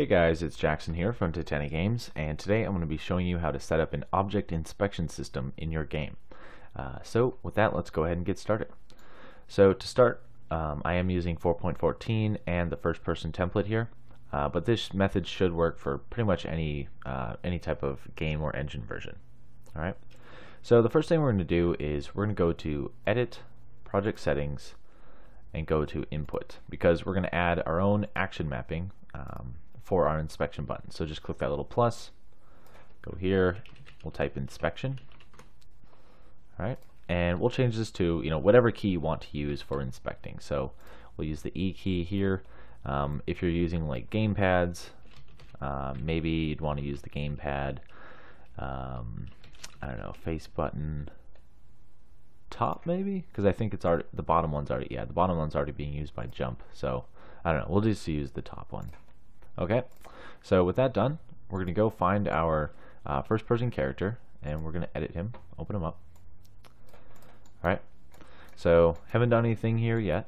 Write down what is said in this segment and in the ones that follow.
Hey guys, it's Jackson here from Titanic Games, and today I'm going to be showing you how to set up an object inspection system in your game. Uh, so with that, let's go ahead and get started. So to start, um, I am using 4.14 and the first person template here, uh, but this method should work for pretty much any, uh, any type of game or engine version. Alright, so the first thing we're going to do is we're going to go to Edit, Project Settings, and go to Input, because we're going to add our own action mapping for our inspection button. So just click that little plus, go here, we'll type inspection, all right, and we'll change this to you know whatever key you want to use for inspecting. So we'll use the E key here. Um, if you're using like gamepads, uh, maybe you'd want to use the gamepad. Um, I don't know, face button top maybe because I think it's already the bottom one's already yeah the bottom one's already being used by jump so I don't know we'll just use the top one Okay, so with that done, we're going to go find our uh, first person character and we're going to edit him, open him up. Alright, so haven't done anything here yet.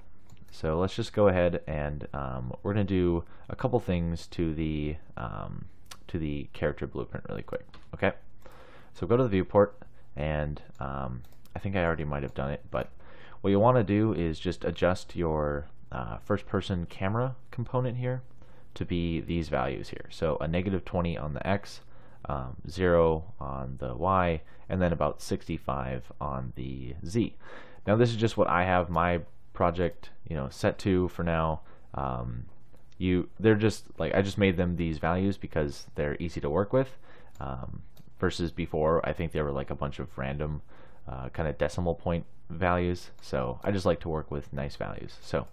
So let's just go ahead and um, we're going to do a couple things to the um, to the character blueprint really quick. Okay, so go to the viewport and um, I think I already might have done it, but what you want to do is just adjust your uh, first person camera component here to be these values here. So a negative 20 on the x, um, 0 on the y, and then about 65 on the z. Now this is just what I have my project you know set to for now. Um, you they're just like I just made them these values because they're easy to work with. Um, versus before I think they were like a bunch of random uh, kind of decimal point values. So I just like to work with nice values. So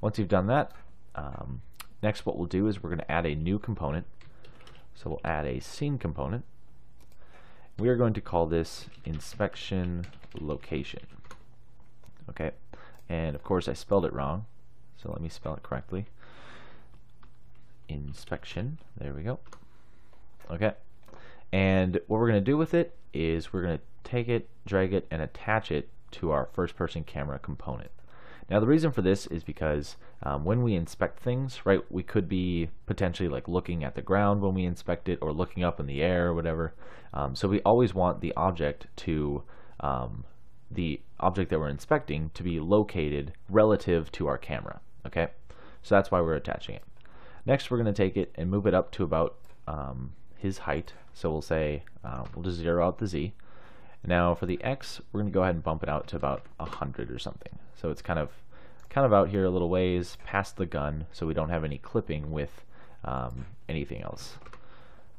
once you've done that, um, Next, what we'll do is we're going to add a new component. So we'll add a scene component. We are going to call this inspection location. Okay, and of course I spelled it wrong, so let me spell it correctly. Inspection, there we go. Okay, and what we're going to do with it is we're going to take it, drag it, and attach it to our first person camera component. Now the reason for this is because um, when we inspect things, right, we could be potentially like looking at the ground when we inspect it or looking up in the air or whatever. Um, so we always want the object to, um, the object that we're inspecting to be located relative to our camera, okay? So that's why we're attaching it. Next we're going to take it and move it up to about um, his height. So we'll say, uh, we'll just zero out the Z. Now for the X, we're going to go ahead and bump it out to about 100 or something. So it's kind of kind of out here a little ways past the gun, so we don't have any clipping with um, anything else.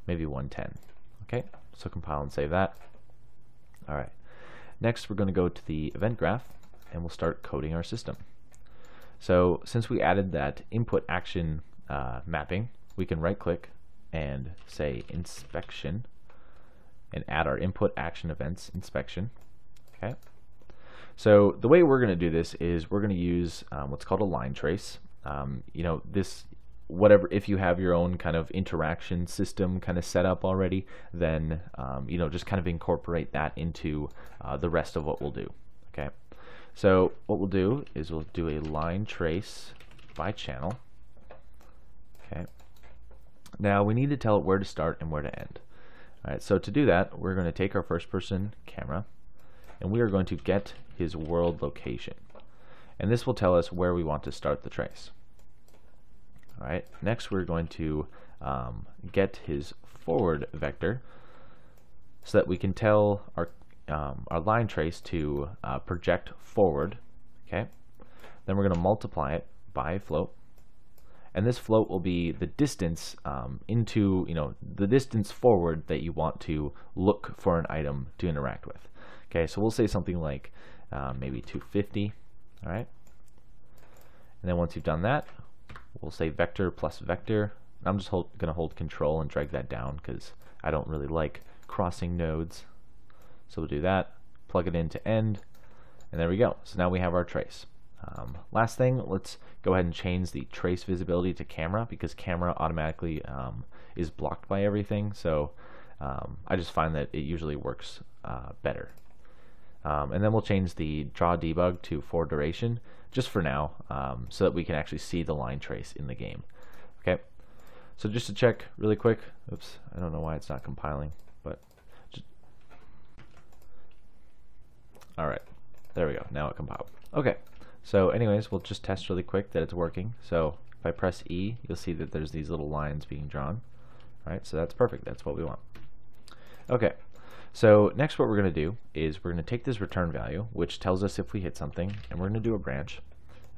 Maybe 110. Okay, so compile and save that. All right. Next, we're going to go to the event graph, and we'll start coding our system. So since we added that input action uh, mapping, we can right-click and say inspection and add our input action events inspection. Okay. So the way we're going to do this is we're going to use um, what's called a line trace. Um, you know, this whatever if you have your own kind of interaction system kind of set up already, then um, you know just kind of incorporate that into uh, the rest of what we'll do. Okay. So what we'll do is we'll do a line trace by channel. Okay. Now we need to tell it where to start and where to end. Alright, so to do that, we're going to take our first person camera and we are going to get his world location. And this will tell us where we want to start the trace. Alright, next we're going to um, get his forward vector so that we can tell our, um, our line trace to uh, project forward. Okay, Then we're going to multiply it by float and this float will be the distance um, into you know the distance forward that you want to look for an item to interact with. Okay so we'll say something like uh, maybe 250 all right and then once you've done that we'll say vector plus vector. I'm just hold, gonna hold control and drag that down because I don't really like crossing nodes. So we'll do that plug it into end and there we go. So now we have our trace um, last thing, let's go ahead and change the trace visibility to camera because camera automatically um, is blocked by everything. So um, I just find that it usually works uh, better. Um, and then we'll change the draw debug to for duration just for now um, so that we can actually see the line trace in the game. Okay. So just to check really quick, oops, I don't know why it's not compiling, but all right, there we go. Now it compiled. Okay, so anyways, we'll just test really quick that it's working. So if I press E, you'll see that there's these little lines being drawn. All right, so that's perfect. That's what we want. Okay, so next what we're going to do is we're going to take this return value, which tells us if we hit something, and we're going to do a branch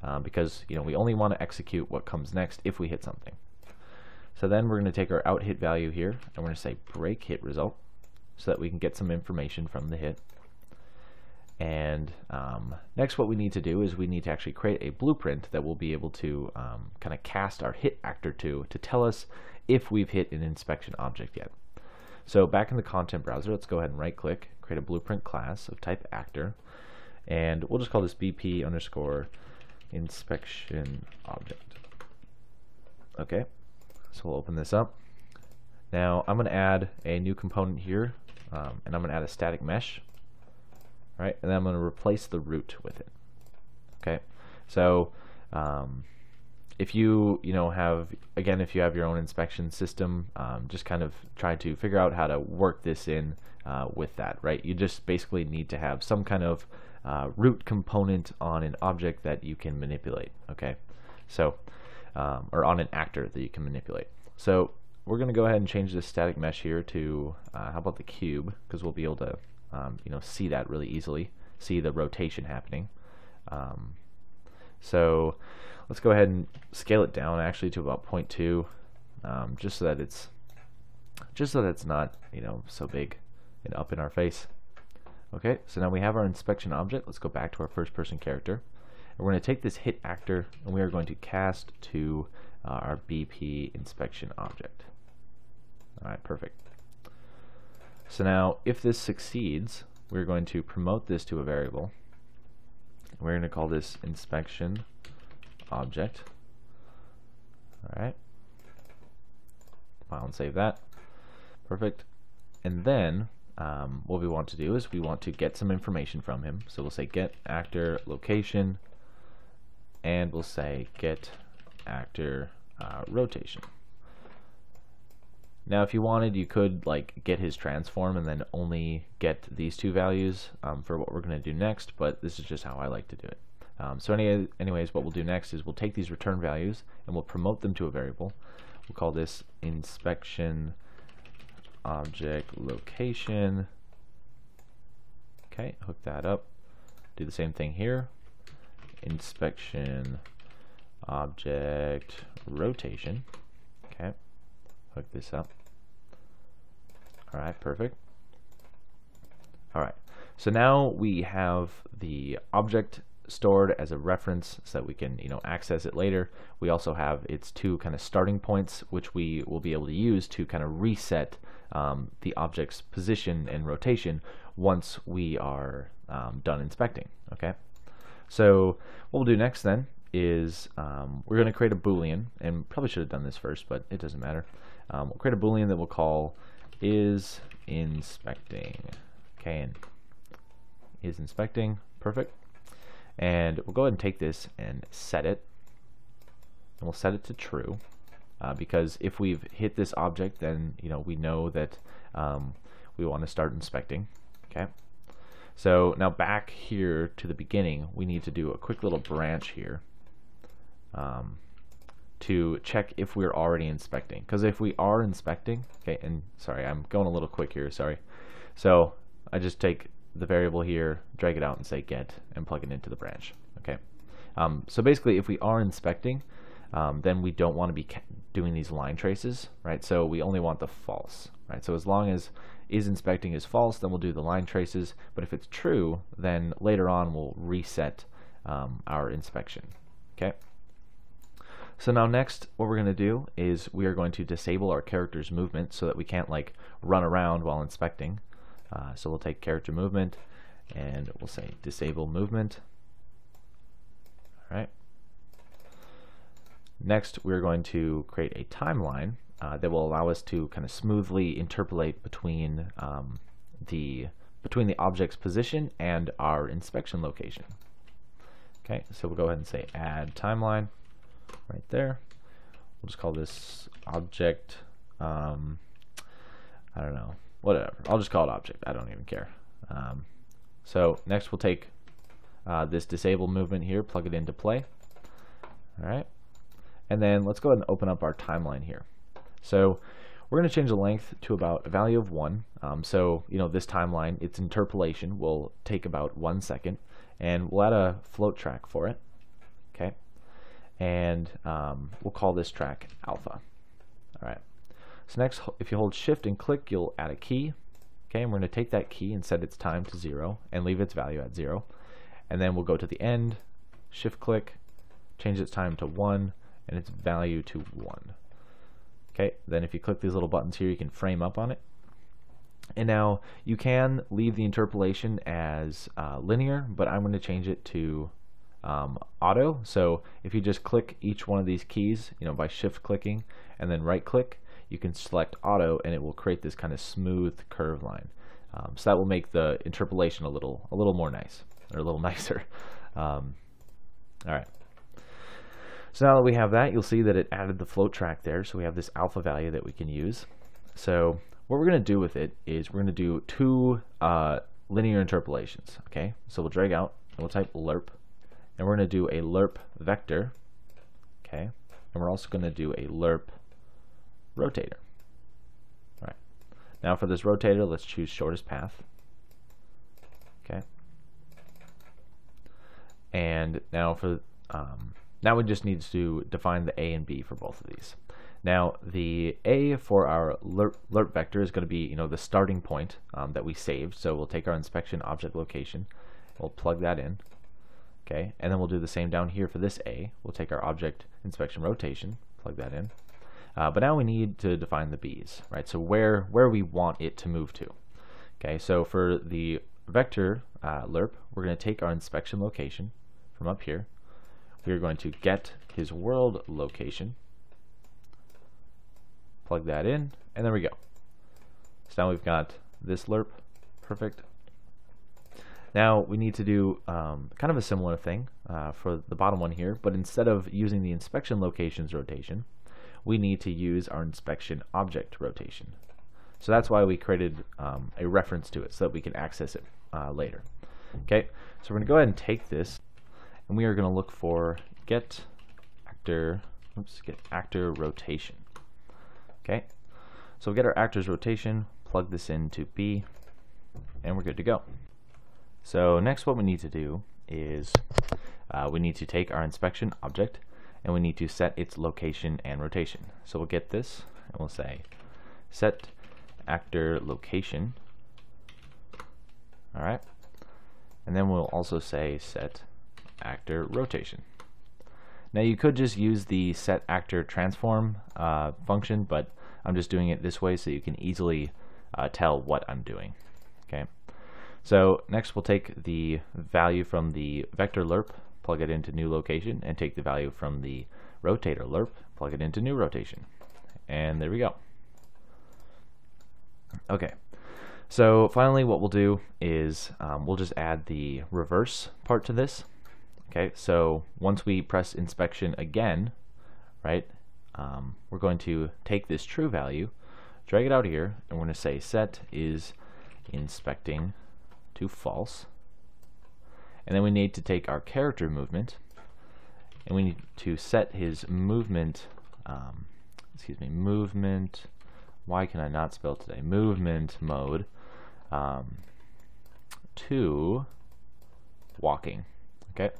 uh, because you know we only want to execute what comes next if we hit something. So then we're going to take our out hit value here and we're going to say break hit result so that we can get some information from the hit. And um, next what we need to do is we need to actually create a blueprint that we'll be able to um, kind of cast our hit actor to to tell us if we've hit an inspection object yet. So back in the content browser, let's go ahead and right click, create a blueprint class of type actor, and we'll just call this BP underscore inspection object. Okay, so we'll open this up. Now I'm going to add a new component here, um, and I'm going to add a static mesh, right? And then I'm going to replace the root with it. Okay, so um, if you you know have again if you have your own inspection system, um, just kind of try to figure out how to work this in uh, with that, right? You just basically need to have some kind of uh, root component on an object that you can manipulate. Okay, so um, or on an actor that you can manipulate. So we're going to go ahead and change this static mesh here to uh, how about the cube because we'll be able to um, you know see that really easily, see the rotation happening. Um, so let's go ahead and scale it down actually to about 0.2, um, just so that it's just so that it's not you know so big and up in our face. Okay, so now we have our inspection object. Let's go back to our first person character. And we're going to take this hit actor and we are going to cast to uh, our BP inspection object. Alright, perfect. So now if this succeeds, we're going to promote this to a variable. We're going to call this inspection object. Alright. File and save that. Perfect. And then um, what we want to do is we want to get some information from him. So we'll say get actor location and we'll say get actor uh, rotation. Now if you wanted you could like get his transform and then only get these two values um, for what we're going to do next but this is just how I like to do it. Um, so any, anyways what we'll do next is we'll take these return values and we'll promote them to a variable. We'll call this inspection object location. Okay, hook that up. Do the same thing here inspection object rotation. Hook this up. All right, perfect. All right, so now we have the object stored as a reference so that we can you know access it later we also have its two kind of starting points which we will be able to use to kind of reset um, the object's position and rotation once we are um, done inspecting okay so what we'll do next then is um, we're going to create a boolean, and probably should have done this first, but it doesn't matter. Um, we'll create a boolean that we'll call is inspecting. Okay, and is inspecting, perfect. And we'll go ahead and take this and set it. And we'll set it to true. Uh, because if we've hit this object, then you know we know that um, we want to start inspecting. Okay. So now back here to the beginning, we need to do a quick little branch here um, to check if we're already inspecting. Because if we are inspecting, okay, and sorry, I'm going a little quick here, sorry. So I just take the variable here, drag it out and say get, and plug it into the branch, okay. Um, so basically, if we are inspecting, um, then we don't want to be doing these line traces, right? So we only want the false, right? So as long as is inspecting is false, then we'll do the line traces. But if it's true, then later on we'll reset um, our inspection. Okay. So now next, what we're going to do is we are going to disable our character's movement so that we can't like run around while inspecting. Uh, so we'll take character movement and we'll say disable movement. All right. Next, we're going to create a timeline uh, that will allow us to kind of smoothly interpolate between um, the between the object's position and our inspection location. Okay, so we'll go ahead and say add timeline right there. We'll just call this object, um, I don't know, whatever. I'll just call it object. I don't even care. Um, so next we'll take uh, this disable movement here, plug it into play. All right. And then let's go ahead and open up our timeline here. So we're going to change the length to about a value of 1. Um, so, you know, this timeline, its interpolation will take about one second. And we'll add a float track for it. And um, we'll call this track alpha. All right. So next, if you hold shift and click, you'll add a key. Okay, and we're going to take that key and set its time to 0 and leave its value at 0. And then we'll go to the end, shift click, change its time to 1, and its value to 1. Okay, then if you click these little buttons here, you can frame up on it. And now you can leave the interpolation as uh, linear, but I'm going to change it to um, auto. So if you just click each one of these keys, you know, by shift clicking and then right click, you can select auto and it will create this kind of smooth curve line. Um, so that will make the interpolation a little a little more nice or a little nicer. Um, all right. So now that we have that, you'll see that it added the float track there. So we have this alpha value that we can use. So what we're going to do with it is we're going to do two uh, linear interpolations. Okay, so we'll drag out and we'll type lerp, and we're going to do a lerp vector. Okay, and we're also going to do a lerp rotator. All right. Now for this rotator, let's choose shortest path. Okay. And now for um, now we just need to define the A and B for both of these. Now the A for our lerp, lerp vector is going to be you know the starting point um, that we saved. So we'll take our inspection object location, we'll plug that in, okay, and then we'll do the same down here for this A. We'll take our object inspection rotation, plug that in. Uh, but now we need to define the B's, right? So where where we want it to move to. Okay, so for the vector uh, lerp, we're going to take our inspection location from up here, we're going to get his world location, plug that in, and there we go. So now we've got this lerp, perfect. Now we need to do um, kind of a similar thing uh, for the bottom one here, but instead of using the inspection locations rotation, we need to use our inspection object rotation. So that's why we created um, a reference to it so that we can access it uh, later. Okay, so we're to go ahead and take this and we are going to look for get actor oops get actor rotation okay so we'll get our actor's rotation plug this into B and we're good to go so next what we need to do is uh, we need to take our inspection object and we need to set its location and rotation so we'll get this and we'll say set actor location alright and then we'll also say set actor rotation. Now you could just use the set actor transform uh, function, but I'm just doing it this way so you can easily uh, tell what I'm doing. Okay. So next we'll take the value from the vector lerp, plug it into new location, and take the value from the rotator lerp, plug it into new rotation. And there we go. Okay. So finally what we'll do is um, we'll just add the reverse part to this. Okay, so once we press inspection again, right, um, we're going to take this true value, drag it out here, and we're going to say set is inspecting to false. And then we need to take our character movement, and we need to set his movement, um, excuse me, movement, why can I not spell today, movement mode um, to walking, okay?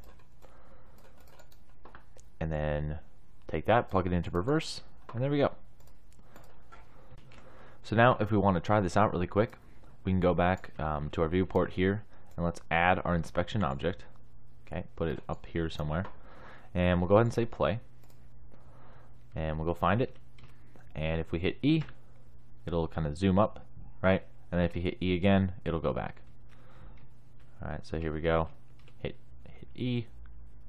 and then take that, plug it into reverse, and there we go. So now if we want to try this out really quick, we can go back um, to our viewport here, and let's add our inspection object. Okay, put it up here somewhere. And we'll go ahead and say play. And we'll go find it. And if we hit E, it'll kind of zoom up, right? And then if you hit E again, it'll go back. Alright, so here we go. Hit, hit E,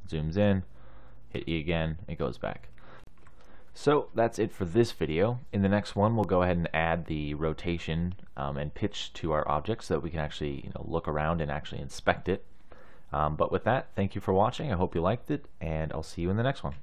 zooms in, hit E again, it goes back. So that's it for this video. In the next one, we'll go ahead and add the rotation um, and pitch to our object so that we can actually you know, look around and actually inspect it. Um, but with that, thank you for watching. I hope you liked it, and I'll see you in the next one.